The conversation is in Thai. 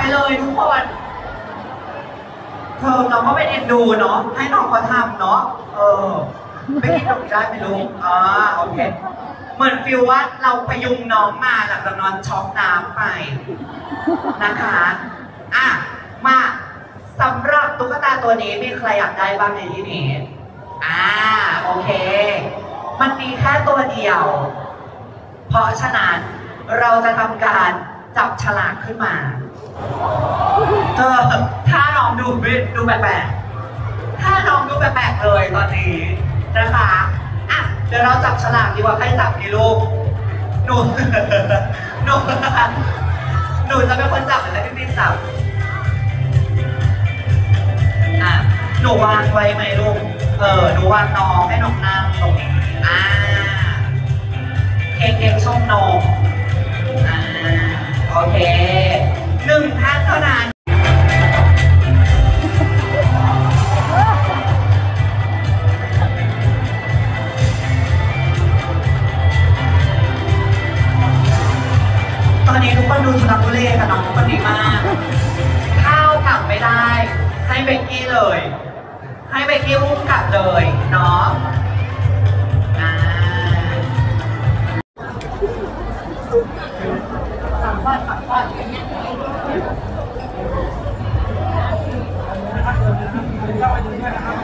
ไปเลยทุกคน เธอเราก็เป็นเอ็นดูเนาะ ให้น้องเขาทำเนาะ เออ ไม่คิดตรงได้ไหมลูกอ่าโอเค เหมือนฟิลว่าเราพยุงน้องมาหลังจากนอนช็อกน้ำไปนะคะ อะ มาสำหรับตุ๊กตาตัวนี้มีใครอยากได้บ้างในที่นี้ อ่า โอเค มันมีแค่ตัวเดียว เพราะฉะนั้นเราจะทำการ จับฉลากขึ้นมาเธอถ้าน้องดูดูแปลกๆถ้าน้องดูแปลกๆเลยตอนนี้นะคะอะเดี๋ยวเราจับฉลากดีกว่าใครจับดีลูกหนูหนูหนูจะเป็นคนจับหรือให้พี่พี่จับอะหนูวางไว้ไหมลูกเออหนูวางน้องให้น้องนั่งตรงนี้อ่าเค้กเค้กส้มนม เท่านั้นตอนนี้ทุกคนดูทุลักทุเลกับน้องคนนี้มากข้าวกลับไม่ได้ ให้เบกกี้เลย ให้เบกกี้อุ้มกลับเลยเนาะอ่า 快，快！